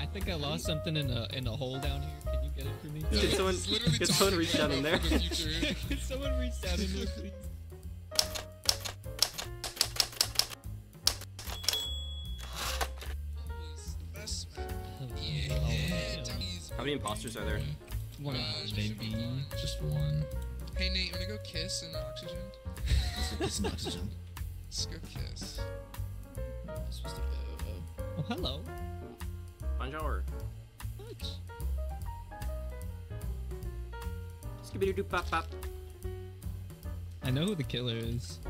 I think I lost something in a in a hole down here. Can you get it for me? Can someone, It's literally can someone talking reach down in there? the. Can someone reach down in there, please? was the best man. Yeah, How many imposters are there? One Uh, baby. Just one. Hey Nate, you wanna go kiss in oxygen? It's an oxygen. Let's go kiss. I'm supposed to go. Oh, hello. Bonjour. What? Scooby Doo Pop Pop. I know who the killer is.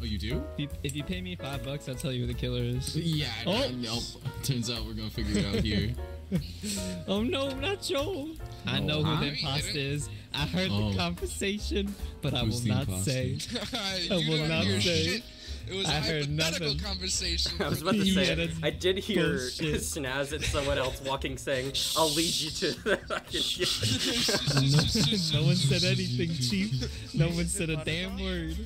Oh, you do? If you, if you pay me five bucks, I'll tell you who the killer is. Yeah. Oh. Nope. Turns out we're gonna figure it out here. Oh no, not Joel. I know who Huh? the imposter is. I heard Oh. the conversation, but I will not imposter? say. I will don't say. shit. It was I a heard hypothetical nothing. conversation. I was about to say, Yeah, I did hear bullshit. Snaz and someone else walking saying, I'll lead you to the fucking no, no one said anything, Chief. No one said a damn word.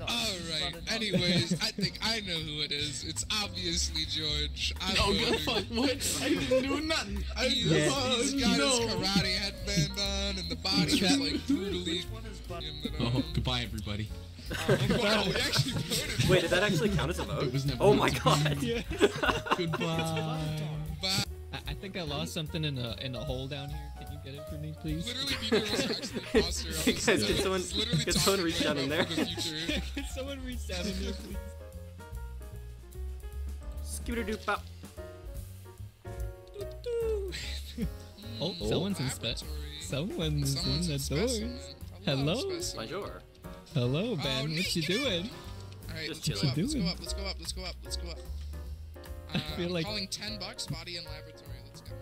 Alright, anyways, I think I know who it is. It's obviously George. I oh voted. god, fuck! What? I didn't do nothing. I He's, oh, he's got his karate headband on, and the body is like brutally. Oh, goodbye, everybody. wow, we actually voted. Wait, did that actually count as a vote? It was never oh my god. Yeah. Goodbye. But I, I think I lost something in the in a hole down here. Can you get it for me, please? literally, neither was actually imposter. I Guys, still- can someone- it's someone reach down in there? The. Can someone reach down in there, please? Scooter Doo Pop. Oh, Mm, someone's in laboratory. spe- Someone's, Someone's in the specimen. doors. Hello? Bonjour. Hello, Ben. Oh, what you doing? Alright, Just let's go, up, let's go up, let's go up, let's go up, let's go up. Uh, feel I'm like- calling 10 bucks, body and laboratory, let's go.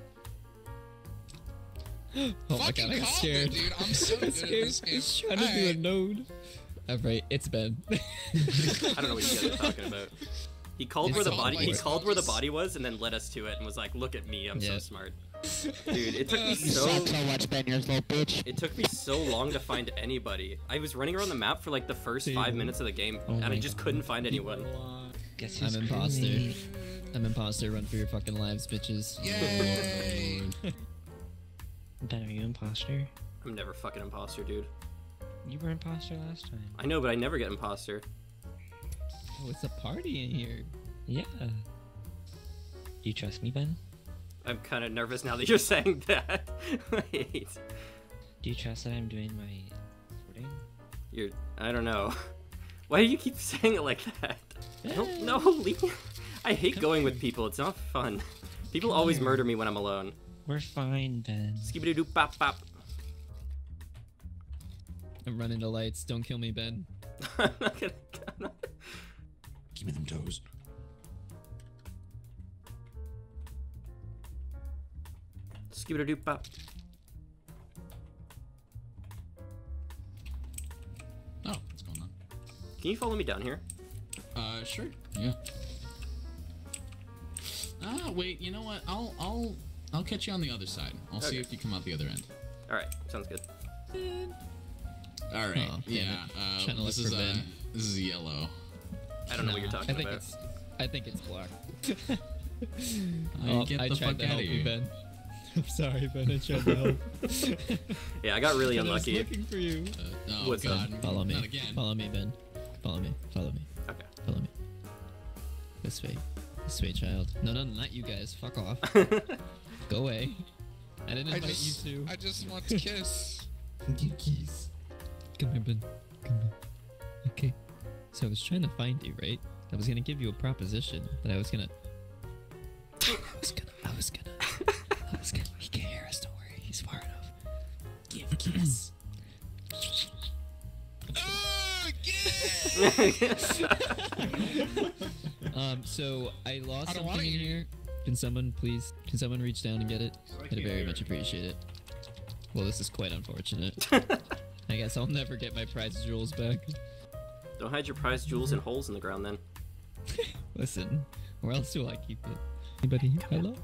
Oh my Fucking god, I got scared. me, dude. I'm so I good got at scared. this I game. was trying to do a Alright. node. Alright, it's Ben. I don't know what you guys are talking about. He called It's where the all body. He called where the body was, and then led us to it, and was like, "Look at me, I'm Yeah. so smart." Dude, it took me so. Suck so much, Ben, you little bitch. It took me so long to find anybody. I was running around the map for like the first five minutes of the game, Oh and I just God. couldn't find anyone. Guess I'm who's imposter. I'm imposter. Run for your fucking lives, bitches. Yay! Ben, are you imposter? I'm never fucking imposter, dude. You were imposter last time. I know, but I never get imposter. Oh, it's a party in here. Yeah. Do you trust me, Ben? I'm kind of nervous now that you're saying that. Wait, Do you trust that I'm doing my recording? you're. I don't know. Why do you keep saying it like that? I don't know. Leave. I hate going with people. It's not fun. People Come always here. murder me when I'm alone. We're fine, Ben. Skibidi doo pop bop. I'm running to lights. Don't kill me, Ben. I'm not gonna. I'm not- Give me them toes. Skibidi doo bop. Oh, what's going on? Can you follow me down here? Uh, sure. Yeah. Ah, wait. You know what? I'll I'll I'll catch you on the other side. I'll see if you come out the other end. All right, sounds good. All right. Oh, yeah. Uh, this is for uh, this is yellow. I don't know what you're Nah, talking I think about. it's. I think it's black. Oh, get I the tried fuck to out help of you, here. Ben. I'm sorry, Ben. I tried to help. Yeah, I got really unlucky. I was looking for you. Uh, oh What's up? God! Follow me. Not again. Follow me, Ben. Follow me. Follow me. Okay. Follow me. This way. This way, child. No, no, not you guys. Fuck off. Go away. I didn't I invite just, you to. I just want to kiss. you Keys. Come here, Ben. Come here. Okay. So I was trying to find you, right? I was gonna give you a proposition that I was gonna. I was gonna. I was gonna. Give a kiss. oh, um. So I lost I something in here. Can someone please? Can someone reach down and get it? I'd very much appreciate it. Well, this is quite unfortunate. I guess I'll never get my prize jewels back. Don't hide your prized jewels in holes in the ground then. Listen, where else do I keep it? Anybody here? Hello?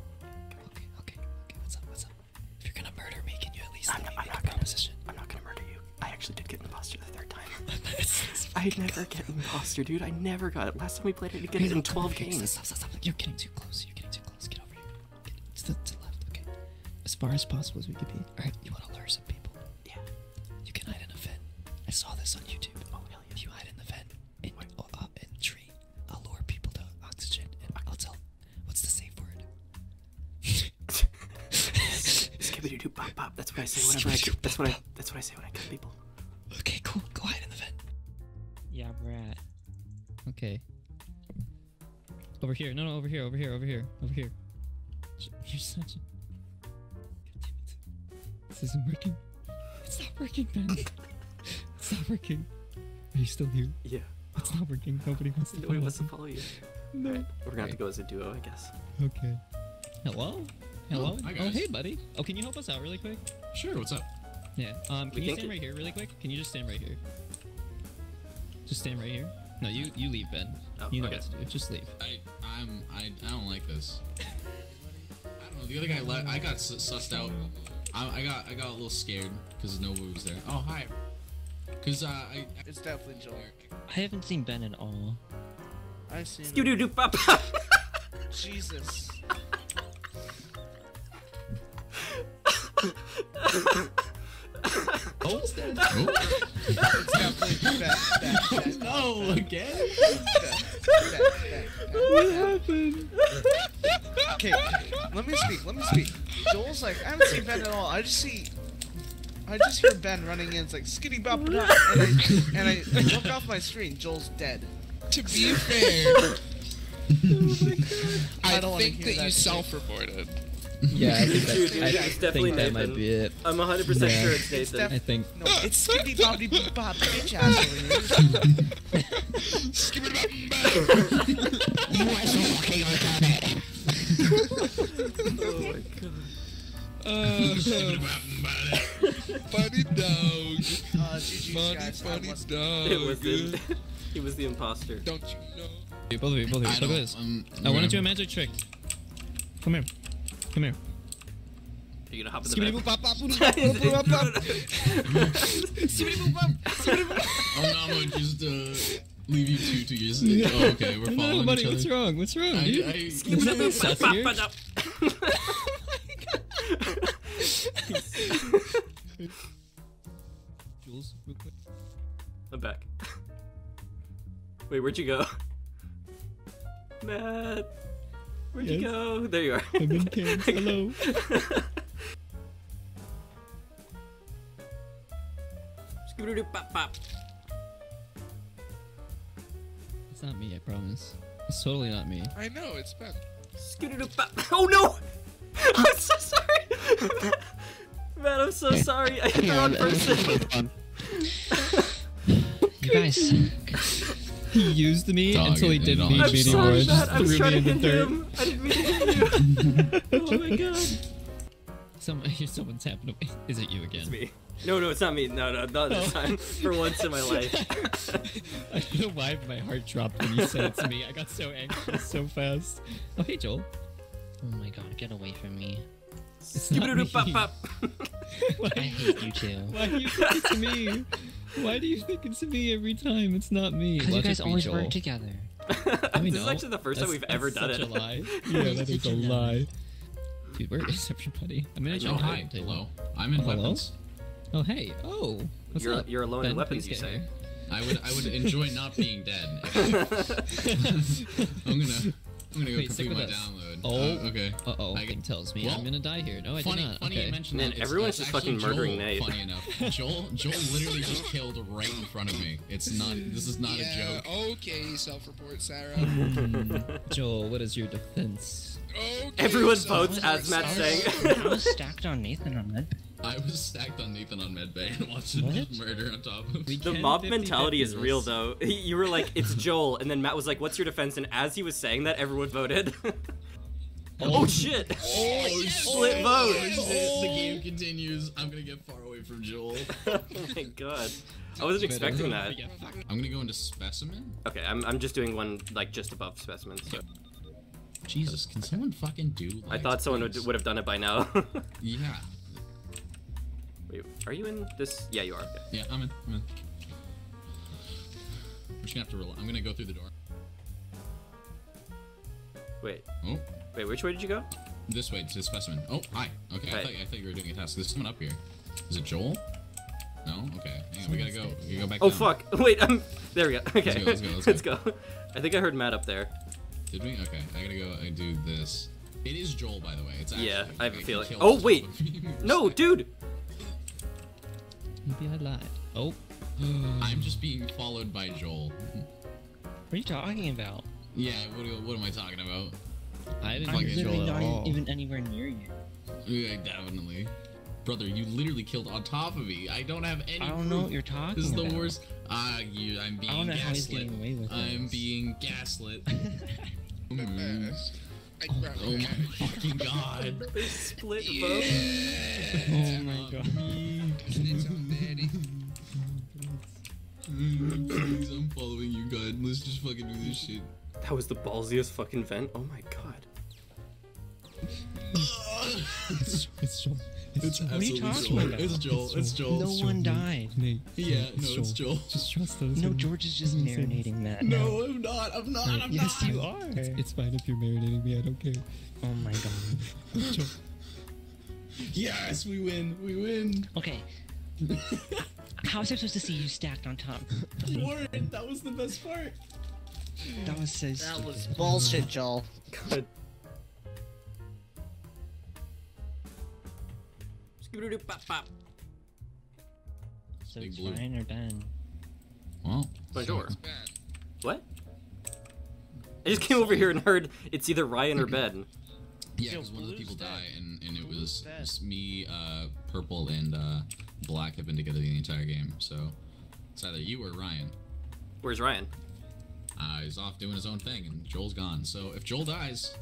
I never get imposter, dude. I never got it. Last time we played it, it in 12 Okay, games. Stop, stop, stop. You're getting too close. You're getting too close. Get over here. Get, To the, to the left. Okay. As far as possible as we could be. All right. You want to lure some people? Yeah. You can hide in a vent. I saw this on YouTube. Oh hell yeah! If you hide in the vent in oh, uh, in tree, I'll lure people to oxygen, and I'll tell. What's the safe word? Skibbity doo pop pop. That's what I say whenever I. That's what I. That's what I say when I kill people. Okay, Yeah, rat. Okay. Over here. No, no, over here, over here, over here, over here. You're such a. God damn it. This isn't working. It's not working, Ben. it's not working. Are you still here? Yeah. It's not working. Nobody wants to Nobody follow wants to follow you. No. We're gonna have to go as a duo, I guess. Okay. Hello? Hello? hi, oh, hey, buddy. Oh, can you help us out really quick? Sure, what's up? Yeah. Um, can We you stand it- right here really quick? Can you just stand right here? Just stand right here. No, you you leave, Ben. Oh, you know okay. what to do. Just leave. I I'm I, I don't like this. I don't know. The other guy let I got sussed out. I, I got I got a little scared because nobody was there. Oh hi. Cause uh, I It's definitely Joel. I haven't seen Ben at all. I've seen Skibbity doo pop pop. Jesus. bad, no again. What happened? Okay, let me speak. Let me speak. Joel's like, I haven't seen Ben at all. I just see, I just hear Ben running in. It's like skitty bop and I and I look off my screen. Joel's dead. To be fair, I, I don't wanna think hear that, that you self-reported. Yeah, I think, Dude, dude, I it's definitely think that might be it. I'm 100% Yeah. sure it's It's Nathan. I think. No, it's skitty boppity boop bop, bitch ass over here. Skip it up, oh my god. funny dog. Uh, Funny, guys. I funny dog. It was the, he was the imposter. Don't you know? Both of you, both of you. I Look don't. at this. Um, I want to do a magic trick. Come here. Come here. Are you gonna hop in the Skibbity bed? boop bop bop bop boop boop bop. Skibbity boop bop. Skibbity boop. No, I'm not gonna just uh, leave you two to your Oh, okay, we're No, following buddy, each other. what's wrong? What's wrong, I, dude? I, There's nothing sus here. Jules, real quick. I'm back. Wait, where'd you go? Matt! Where'd you go? There you are. I'm in camp. Hello. Scooby-Doo pop pop. It's not me, I promise. It's totally not me. I know it's Ben. Scooby-Doo pop. Oh no! I'm so sorry! Man, I'm so sorry. I hit the wrong person. You guys. He used me Dog, until he didn't it need I'm me anymore. sorry, and Matt. Just I was threw trying me to in the hit dirt. him. I didn't mean to hit you. oh my god. Some, someone's happened to me. Is it you again? It's me. No, no, it's not me. No, no, not this oh. time. For once in my life. I don't know why my heart dropped when you said it to me. I got so anxious so fast. Oh, hey, Joel. Oh my god, get away from me. It's not me. pop pop. I hate you too. why do you think it's me? Why do you think it's me every time? It's not me. Because you guys always Joel. work together. I this know. is actually the first time we've ever done such it. a lie. Yeah, that is a Such a lie. lie. Dude, where is everybody? I'm gonna Oh hi, table. hello. I'm in Oh, hello? weapons. Oh hey. Oh. What's You're- up? you're alone in Ben, weapons, please you say? I would I would enjoy not being dead. I'm gonna I'm gonna go Wait, complete my us. download. Oh. Uh, okay. Uh oh. I Thing get- tells me Well, I'm gonna die here. No, I funny, did not. funny okay. you mentioned Man, that. It's- everyone's just actually fucking murdering Joel, Nate. Funny enough, Joel Joel literally just killed right in front of me. It's not. This is not a yeah, joke. okay, self-report, Sarah. Joel, what is your defense? Okay, Everyone self-report, votes as Matt saying. I was stacked on Nathan on that. I was stacked on Nathan on medbay and watching What? just murder on top of We him. The mob 50-50 mentality is real, though. You were like, "It's Joel," and then Matt was like, "What's your defense?" And as he was saying that, everyone voted. oh shit! Oh, Split shit. vote. Oh, shit. The oh. game continues. I'm gonna get far away from Joel. oh my god, I wasn't expecting that. Yeah, fuck. I'm gonna go into specimen. Okay, I'm, I'm just doing one like just above specimen. So Jesus, can someone fucking do? I thought someone would, would have done it by now. Yeah. Wait, are you in this? Yeah, you are. Okay. Yeah, I'm in. I'm in. I'm just gonna have to. roll. I'm gonna go through the door. Wait, Oh, wait, which way did you go? this way to the specimen. Oh, hi. Okay, I Hi. thought, I thought you were doing a task. There's someone up here. Is it Joel? No. Okay. Hang on. We gotta go. We gotta go back. Oh down. fuck! Wait, um, there we go. Okay, go, let's go, let's go. I think I heard Matt up there. Did we? Okay. I gotta go. I do this. It is Joel, by the way. It's actually. Yeah, I have a feeling- Oh, wait. No, dude. Maybe I lied. Oh, I'm just being followed by Joel. What are you talking about? Yeah. What, what am I talking about? I didn't I'm Fucking control literally at not all. even anywhere near you. Yeah, definitely. Brother, you literally killed on top of me. I don't have any. I don't know proof. what you're talking This is the about. worst. Ah, you. I'm being I don't know how he's gaslit. getting away with I'm this. being gaslit. Mm. Best. I grab Oh my fucking god. They split Yeah. both. Oh my god. It's on daddy. Please, I'm following you, God. Let's just fucking do this shit. That was the ballsiest fucking vent. Oh my god. It's, it's Joel. It's, Joel. What are you talking Joel. about? It's Joel. It's Joel. No one died. Nate. Yeah, Nate, no, it's Joel. Just trust us. No, George is just marinating that. No, I'm not. I'm not. I'm Yes, not. you are. It's, it's fine if you're marinating me. I don't care. Oh my god. Joel. Yes, we win. We win. Okay. How was I supposed to see you stacked on top? You weren't. That was the best part. That was so That stupid. was bullshit, Joel. God. Scooby-Doo-pop-pop. So Big it's blue. Ryan or Ben? Well, Bonjour. Man. What? I just came over here and heard it's either Ryan or Ben. Yeah, because one of the people dead. died, and, and it was, it was me, uh, Purple, and uh, Black have been together the entire game. So it's either you or Ryan. Where's Ryan? Uh, he's off doing his own thing, and Joel's gone. So if Joel dies,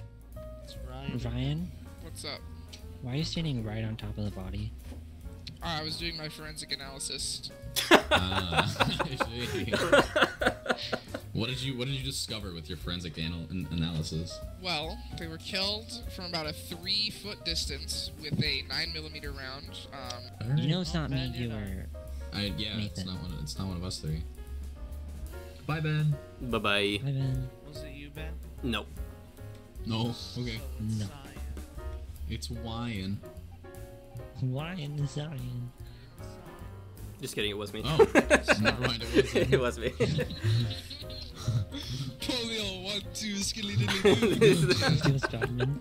It's Ryan. Ryan? What's up? Why are you standing right on top of the body? Oh, I was doing my forensic analysis. uh, I see. what did you What did you discover with your forensic anal- analysis? Well, they were killed from about a three foot distance with a nine millimeter round. Um, You know it's not me, you you're were. I yeah, it's not one. It's not one of us three. Bye, Ben. Bye bye. Ivan. Was it you, Ben? No. No. Okay. No. It's Wyan. Ryan is Zion. Just kidding, it was me. Oh, never mind. It wasn't. it was me. polio one two skilly dilly Steel Stradman.